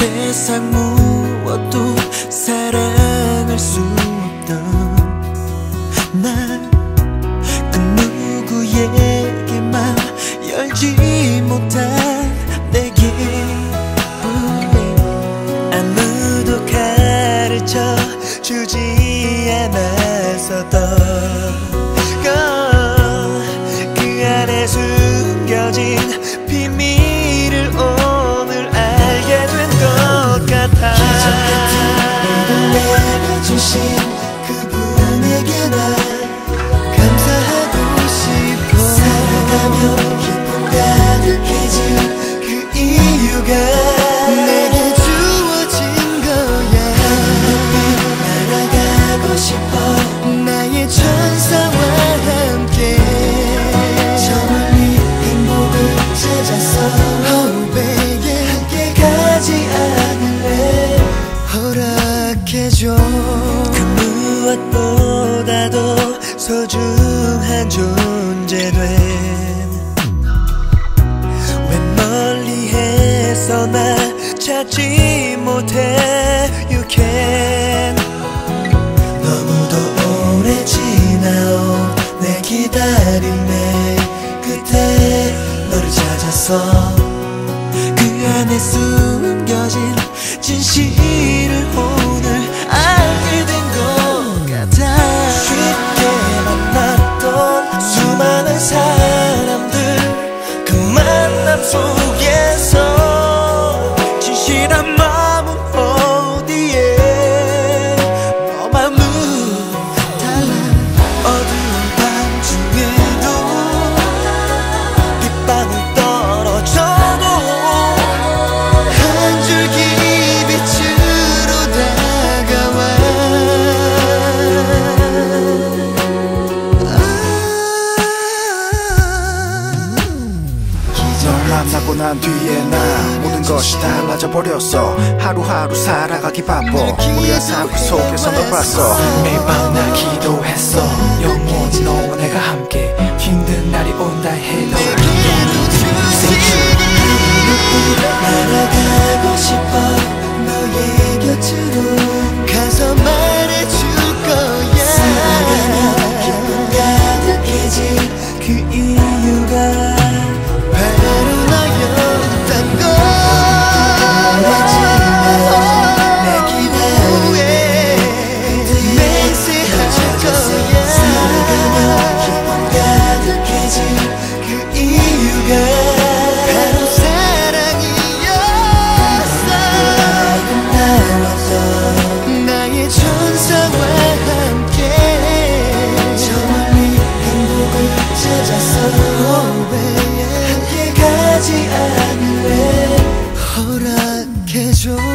이 세상 무엇도 사랑할 수 없던 난그 누구에게만 열지 못한 내게 아무도 가르쳐 주지 않았었던 그 안에 숨겨진 소중한 존재된 왜 멀리해서 나 찾지 못해 You can. 너무도 오래 지나온 내 기다림의 끝에 너를 찾았어 그 안에 숨겨진 진실을 만나고 난 뒤에 나 모든 것이 달라져 버렸어. 하루하루 살아가기 바빠. 우리가 삶 속에서 널 봤어. 매밤 나 기도했어. 영원히 너와 내가 함께. 힘든 날이 온다 해도 말아가고 싶어. 너의 곁으로 약해져.